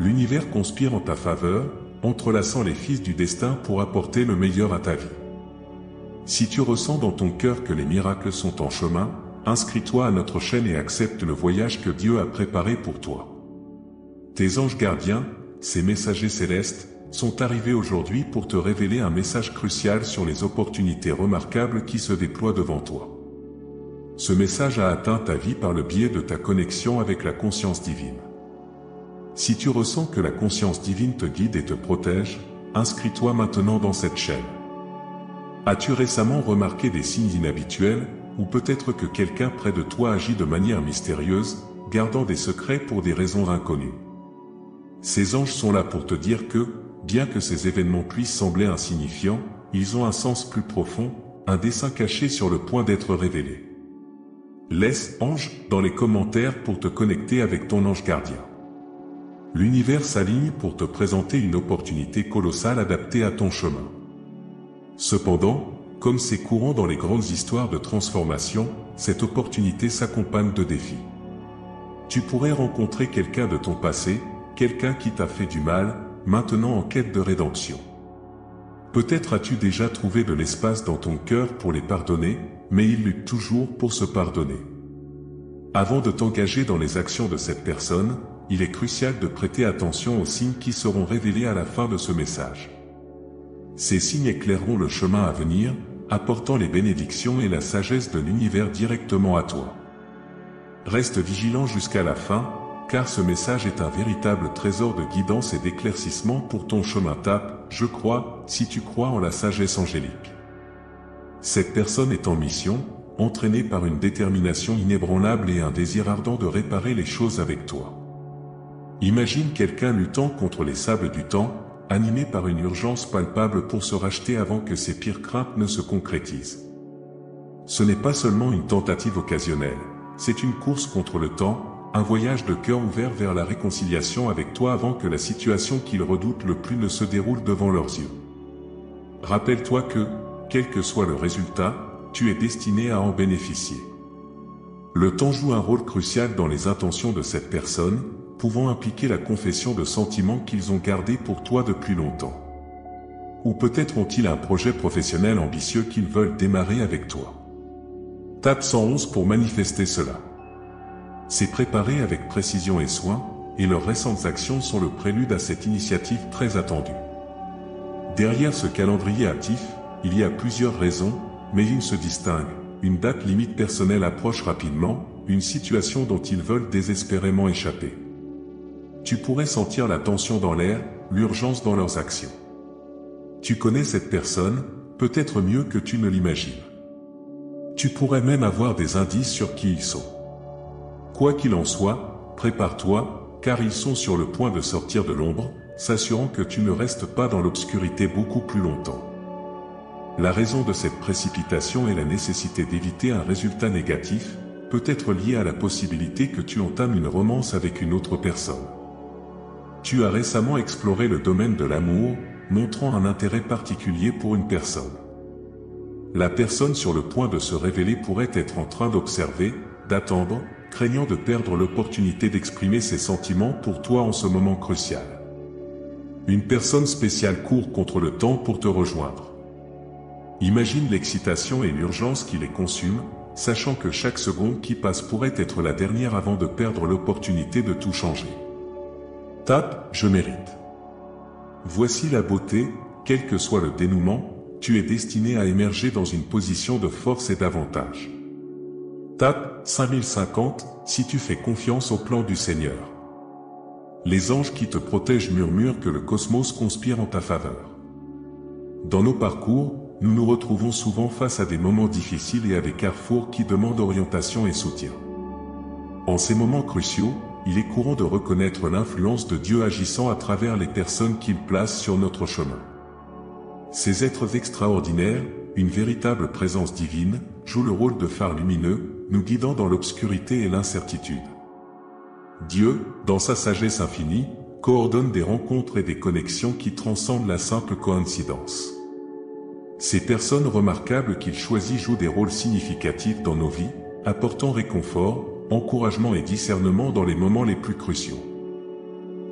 l'univers conspire en ta faveur, entrelaçant les fils du destin pour apporter le meilleur à ta vie. Si tu ressens dans ton cœur que les miracles sont en chemin, inscris-toi à notre chaîne et accepte le voyage que Dieu a préparé pour toi. Tes anges gardiens, ces messagers célestes, sont arrivés aujourd'hui pour te révéler un message crucial sur les opportunités remarquables qui se déploient devant toi. Ce message a atteint ta vie par le biais de ta connexion avec la conscience divine. Si tu ressens que la conscience divine te guide et te protège, inscris-toi maintenant dans cette chaîne. As-tu récemment remarqué des signes inhabituels, ou peut-être que quelqu'un près de toi agit de manière mystérieuse, gardant des secrets pour des raisons inconnues? Ces anges sont là pour te dire que, bien que ces événements puissent sembler insignifiants, ils ont un sens plus profond, un dessin caché sur le point d'être révélé. Laisse ange dans les commentaires pour te connecter avec ton ange gardien. L'univers s'aligne pour te présenter une opportunité colossale adaptée à ton chemin. Cependant, comme c'est courant dans les grandes histoires de transformation, cette opportunité s'accompagne de défis. Tu pourrais rencontrer quelqu'un de ton passé, quelqu'un qui t'a fait du mal, maintenant en quête de rédemption. Peut-être as-tu déjà trouvé de l'espace dans ton cœur pour les pardonner, mais ils luttent toujours pour se pardonner. Avant de t'engager dans les actions de cette personne, il est crucial de prêter attention aux signes qui seront révélés à la fin de ce message. Ces signes éclaireront le chemin à venir, apportant les bénédictions et la sagesse de l'univers directement à toi. Reste vigilant jusqu'à la fin, car ce message est un véritable trésor de guidance et d'éclaircissement pour ton chemin tape, je crois, si tu crois en la sagesse angélique. Cette personne est en mission, entraînée par une détermination inébranlable et un désir ardent de réparer les choses avec toi. Imagine quelqu'un luttant contre les sables du temps, animé par une urgence palpable pour se racheter avant que ses pires craintes ne se concrétisent. Ce n'est pas seulement une tentative occasionnelle, c'est une course contre le temps, un voyage de cœur ouvert vers la réconciliation avec toi avant que la situation qu'ils redoutent le plus ne se déroule devant leurs yeux. Rappelle-toi que, quel que soit le résultat, tu es destiné à en bénéficier. Le temps joue un rôle crucial dans les intentions de cette personne, pouvant impliquer la confession de sentiments qu'ils ont gardés pour toi depuis longtemps. Ou peut-être ont-ils un projet professionnel ambitieux qu'ils veulent démarrer avec toi. Tape 111 pour manifester cela. C'est préparé avec précision et soin, et leurs récentes actions sont le prélude à cette initiative très attendue. Derrière ce calendrier actif, il y a plusieurs raisons, mais une se distingue. Une date limite personnelle approche rapidement, une situation dont ils veulent désespérément échapper. Tu pourrais sentir la tension dans l'air, l'urgence dans leurs actions. Tu connais cette personne, peut-être mieux que tu ne l'imagines. Tu pourrais même avoir des indices sur qui ils sont. Quoi qu'il en soit, prépare-toi, car ils sont sur le point de sortir de l'ombre, s'assurant que tu ne restes pas dans l'obscurité beaucoup plus longtemps. La raison de cette précipitation est la nécessité d'éviter un résultat négatif, peut-être lié à la possibilité que tu entames une romance avec une autre personne. Tu as récemment exploré le domaine de l'amour, montrant un intérêt particulier pour une personne. La personne sur le point de se révéler pourrait être en train d'observer, d'attendre, craignant de perdre l'opportunité d'exprimer ses sentiments pour toi en ce moment crucial. Une personne spéciale court contre le temps pour te rejoindre. Imagine l'excitation et l'urgence qui les consument, sachant que chaque seconde qui passe pourrait être la dernière avant de perdre l'opportunité de tout changer. Tape, je mérite. Voici la beauté, quel que soit le dénouement, tu es destiné à émerger dans une position de force et d'avantage. Tape 5050 si tu fais confiance au plan du Seigneur. Les anges qui te protègent murmurent que le cosmos conspire en ta faveur. Dans nos parcours, nous nous retrouvons souvent face à des moments difficiles et à des carrefours qui demandent orientation et soutien. En ces moments cruciaux, il est courant de reconnaître l'influence de Dieu agissant à travers les personnes qu'il place sur notre chemin. Ces êtres extraordinaires, une véritable présence divine, jouent le rôle de phare lumineux, nous guidant dans l'obscurité et l'incertitude. Dieu, dans sa sagesse infinie, coordonne des rencontres et des connexions qui transcendent la simple coïncidence. Ces personnes remarquables qu'il choisit jouent des rôles significatifs dans nos vies, apportant réconfort, encouragement et discernement dans les moments les plus cruciaux.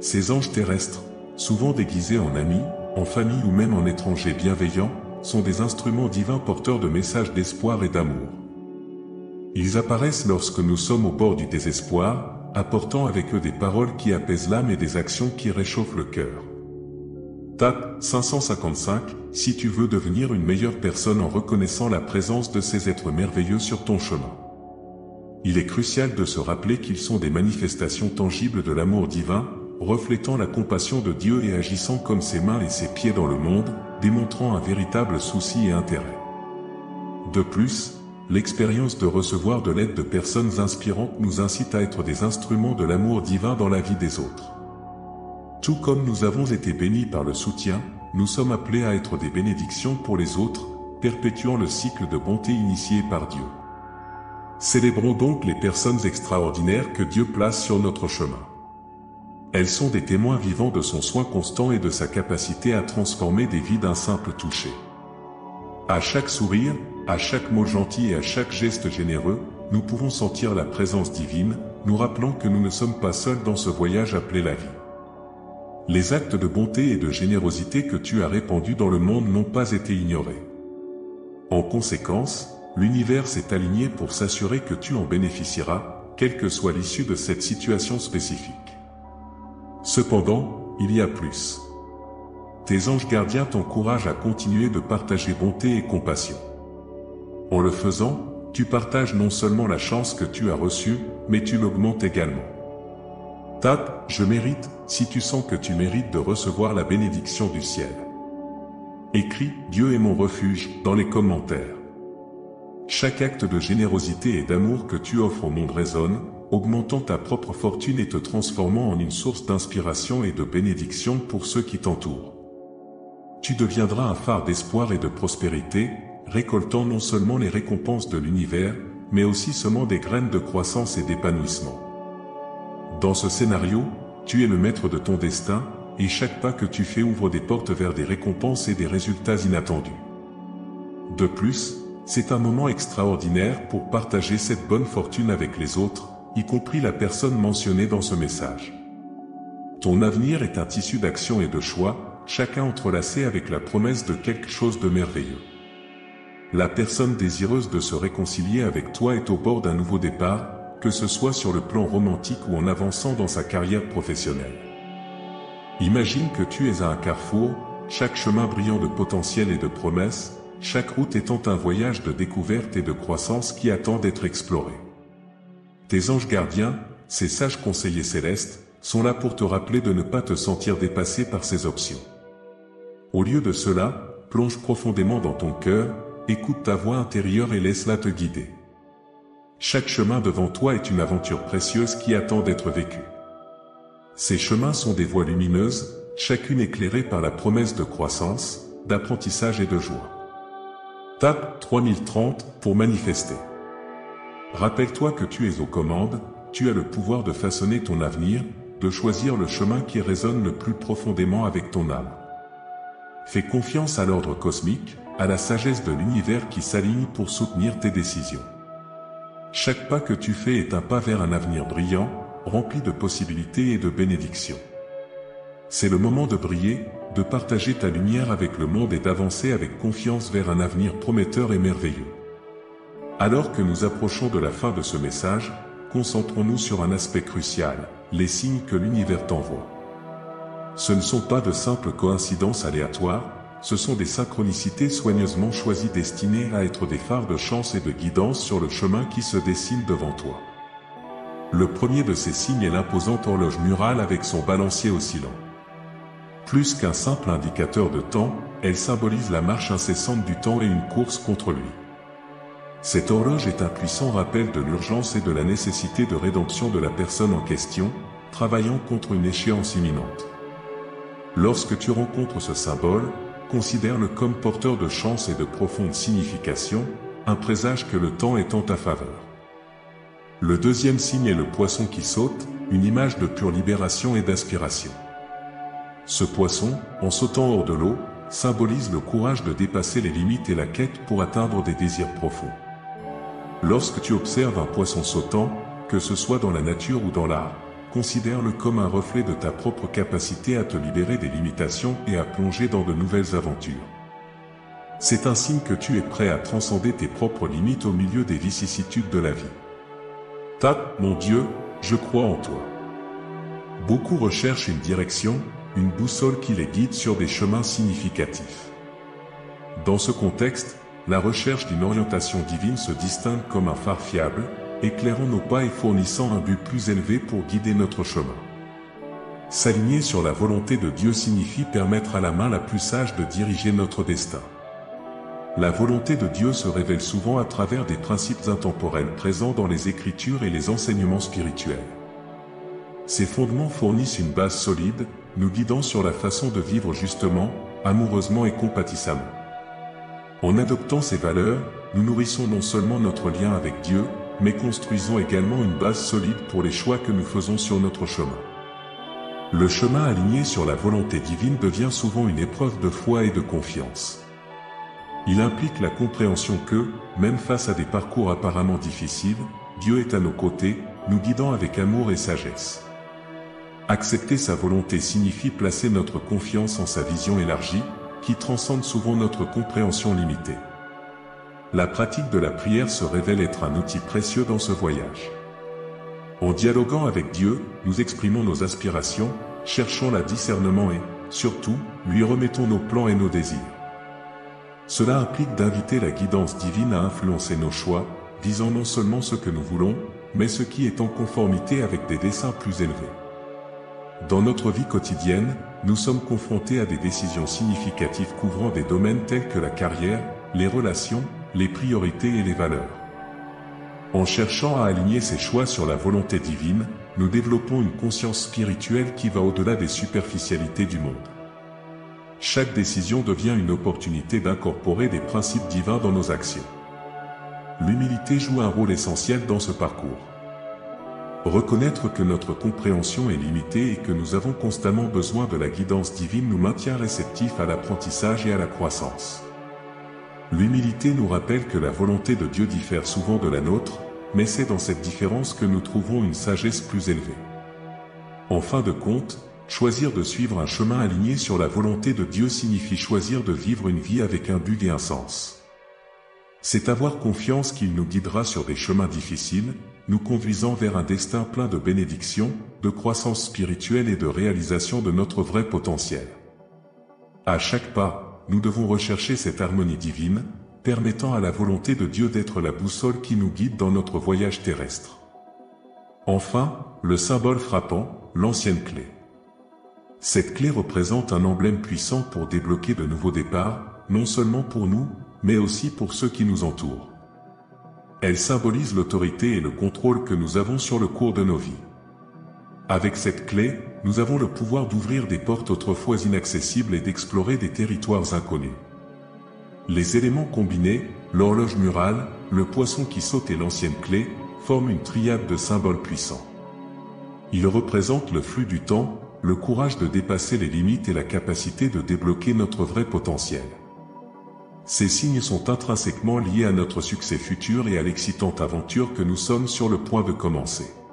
Ces anges terrestres, souvent déguisés en amis, en famille ou même en étrangers bienveillants, sont des instruments divins porteurs de messages d'espoir et d'amour. Ils apparaissent lorsque nous sommes au bord du désespoir, apportant avec eux des paroles qui apaisent l'âme et des actions qui réchauffent le cœur. Tape 555 si tu veux devenir une meilleure personne en reconnaissant la présence de ces êtres merveilleux sur ton chemin. Il est crucial de se rappeler qu'ils sont des manifestations tangibles de l'amour divin, reflétant la compassion de Dieu et agissant comme ses mains et ses pieds dans le monde, démontrant un véritable souci et intérêt. De plus, l'expérience de recevoir de l'aide de personnes inspirantes nous incite à être des instruments de l'amour divin dans la vie des autres. Tout comme nous avons été bénis par le soutien, nous sommes appelés à être des bénédictions pour les autres, perpétuant le cycle de bonté initié par Dieu. Célébrons donc les personnes extraordinaires que Dieu place sur notre chemin. Elles sont des témoins vivants de son soin constant et de sa capacité à transformer des vies d'un simple toucher. À chaque sourire, à chaque mot gentil et à chaque geste généreux, nous pouvons sentir la présence divine, nous rappelant que nous ne sommes pas seuls dans ce voyage appelé la vie. Les actes de bonté et de générosité que tu as répandus dans le monde n'ont pas été ignorés. En conséquence, l'univers s'est aligné pour s'assurer que tu en bénéficieras, quelle que soit l'issue de cette situation spécifique. Cependant, il y a plus. Tes anges gardiens t'encouragent à continuer de partager bonté et compassion. En le faisant, tu partages non seulement la chance que tu as reçue, mais tu l'augmentes également. Tape « Je mérite » si tu sens que tu mérites de recevoir la bénédiction du ciel. Écris « Dieu est mon refuge » dans les commentaires. Chaque acte de générosité et d'amour que tu offres au monde résonne, augmentant ta propre fortune et te transformant en une source d'inspiration et de bénédiction pour ceux qui t'entourent. Tu deviendras un phare d'espoir et de prospérité, récoltant non seulement les récompenses de l'univers, mais aussi semant des graines de croissance et d'épanouissement. Dans ce scénario, tu es le maître de ton destin, et chaque pas que tu fais ouvre des portes vers des récompenses et des résultats inattendus. De plus, c'est un moment extraordinaire pour partager cette bonne fortune avec les autres, y compris la personne mentionnée dans ce message. Ton avenir est un tissu d'action et de choix, chacun entrelacé avec la promesse de quelque chose de merveilleux. La personne désireuse de se réconcilier avec toi est au bord d'un nouveau départ, que ce soit sur le plan romantique ou en avançant dans sa carrière professionnelle. Imagine que tu es à un carrefour, chaque chemin brillant de potentiel et de promesses, chaque route étant un voyage de découverte et de croissance qui attend d'être exploré. Tes anges gardiens, ces sages conseillers célestes, sont là pour te rappeler de ne pas te sentir dépassé par ces options. Au lieu de cela, plonge profondément dans ton cœur, écoute ta voix intérieure et laisse-la te guider. Chaque chemin devant toi est une aventure précieuse qui attend d'être vécue. Ces chemins sont des voies lumineuses, chacune éclairée par la promesse de croissance, d'apprentissage et de joie. Tape 3030 pour manifester. Rappelle-toi que tu es aux commandes, tu as le pouvoir de façonner ton avenir, de choisir le chemin qui résonne le plus profondément avec ton âme. Fais confiance à l'ordre cosmique, à la sagesse de l'univers qui s'aligne pour soutenir tes décisions. Chaque pas que tu fais est un pas vers un avenir brillant, rempli de possibilités et de bénédictions. C'est le moment de briller, de partager ta lumière avec le monde et d'avancer avec confiance vers un avenir prometteur et merveilleux. Alors que nous approchons de la fin de ce message, concentrons-nous sur un aspect crucial, les signes que l'univers t'envoie. Ce ne sont pas de simples coïncidences aléatoires, ce sont des synchronicités soigneusement choisies destinées à être des phares de chance et de guidance sur le chemin qui se dessine devant toi. Le premier de ces signes est l'imposante horloge murale avec son balancier oscillant. Plus qu'un simple indicateur de temps, elle symbolise la marche incessante du temps et une course contre lui. Cette horloge est un puissant rappel de l'urgence et de la nécessité de rédemption de la personne en question, travaillant contre une échéance imminente. Lorsque tu rencontres ce symbole, considère-le comme porteur de chance et de profonde signification, un présage que le temps est en ta faveur. Le deuxième signe est le poisson qui saute, une image de pure libération et d'inspiration. Ce poisson, en sautant hors de l'eau, symbolise le courage de dépasser les limites et la quête pour atteindre des désirs profonds. Lorsque tu observes un poisson sautant, que ce soit dans la nature ou dans l'art, considère-le comme un reflet de ta propre capacité à te libérer des limitations et à plonger dans de nouvelles aventures. C'est un signe que tu es prêt à transcender tes propres limites au milieu des vicissitudes de la vie. Ta, mon Dieu, je crois en toi. Beaucoup recherchent une direction, une boussole qui les guide sur des chemins significatifs. Dans ce contexte, la recherche d'une orientation divine se distingue comme un phare fiable, éclairant nos pas et fournissant un but plus élevé pour guider notre chemin. S'aligner sur la volonté de Dieu signifie permettre à la main la plus sage de diriger notre destin. La volonté de Dieu se révèle souvent à travers des principes intemporels présents dans les Écritures et les enseignements spirituels. Ces fondements fournissent une base solide, nous guidant sur la façon de vivre justement, amoureusement et compatissamment. En adoptant ces valeurs, nous nourrissons non seulement notre lien avec Dieu, mais construisons également une base solide pour les choix que nous faisons sur notre chemin. Le chemin aligné sur la volonté divine devient souvent une épreuve de foi et de confiance. Il implique la compréhension que, même face à des parcours apparemment difficiles, Dieu est à nos côtés, nous guidant avec amour et sagesse. Accepter sa volonté signifie placer notre confiance en sa vision élargie, qui transcende souvent notre compréhension limitée. La pratique de la prière se révèle être un outil précieux dans ce voyage. En dialoguant avec Dieu, nous exprimons nos aspirations, cherchons la discernement et, surtout, lui remettons nos plans et nos désirs. Cela implique d'inviter la guidance divine à influencer nos choix, disant non seulement ce que nous voulons, mais ce qui est en conformité avec des desseins plus élevés. Dans notre vie quotidienne, nous sommes confrontés à des décisions significatives couvrant des domaines tels que la carrière, les relations, les priorités et les valeurs. En cherchant à aligner ces choix sur la volonté divine, nous développons une conscience spirituelle qui va au-delà des superficialités du monde. Chaque décision devient une opportunité d'incorporer des principes divins dans nos actions. L'humilité joue un rôle essentiel dans ce parcours. Reconnaître que notre compréhension est limitée et que nous avons constamment besoin de la guidance divine nous maintient réceptifs à l'apprentissage et à la croissance. L'humilité nous rappelle que la volonté de Dieu diffère souvent de la nôtre, mais c'est dans cette différence que nous trouvons une sagesse plus élevée. En fin de compte, Choisir de suivre un chemin aligné sur la volonté de Dieu signifie choisir de vivre une vie avec un but et un sens. C'est avoir confiance qu'il nous guidera sur des chemins difficiles, nous conduisant vers un destin plein de bénédictions, de croissance spirituelle et de réalisation de notre vrai potentiel. À chaque pas, nous devons rechercher cette harmonie divine, permettant à la volonté de Dieu d'être la boussole qui nous guide dans notre voyage terrestre. Enfin, le symbole frappant, l'ancienne clé. Cette clé représente un emblème puissant pour débloquer de nouveaux départs, non seulement pour nous, mais aussi pour ceux qui nous entourent. Elle symbolise l'autorité et le contrôle que nous avons sur le cours de nos vies. Avec cette clé, nous avons le pouvoir d'ouvrir des portes autrefois inaccessibles et d'explorer des territoires inconnus. Les éléments combinés, l'horloge murale, le poisson qui saute et l'ancienne clé, forment une triade de symboles puissants. Ils représentent le flux du temps, le courage de dépasser les limites et la capacité de débloquer notre vrai potentiel. Ces signes sont intrinsèquement liés à notre succès futur et à l'excitante aventure que nous sommes sur le point de commencer.